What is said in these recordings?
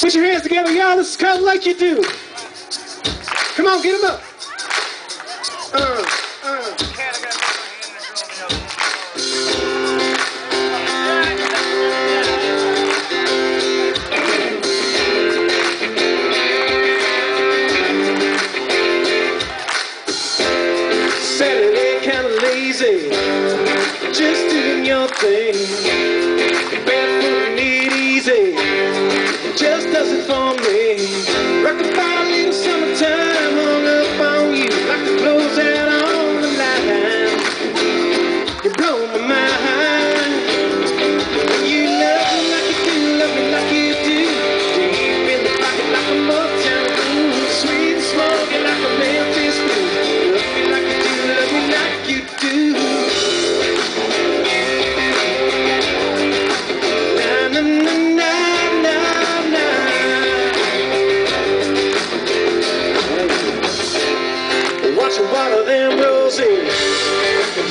Put your hands together, y'all. This is kind of like you do. Come on, get them up. Uh. uh. Saturday, kind of lazy, just doing your thing. just doesn't fall.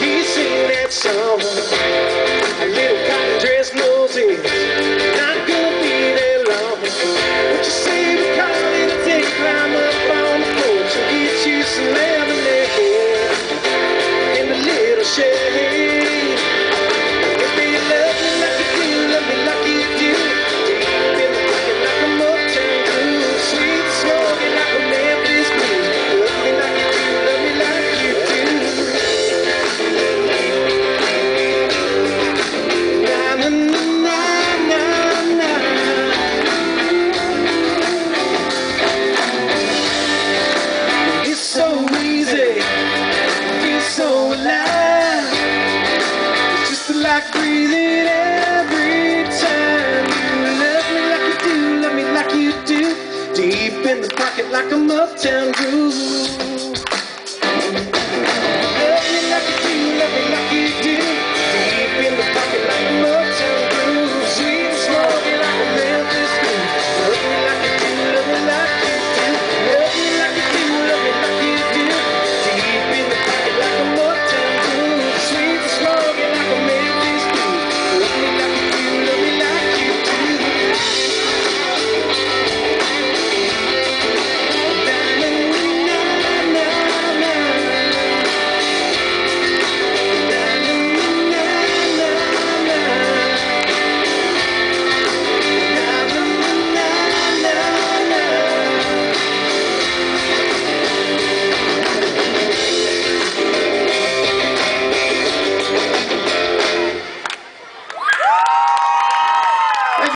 He's seen that song. It's just like breathing every time you love me like you do, love me like you do. Deep in the pocket like a Motown groove. Love me like you do,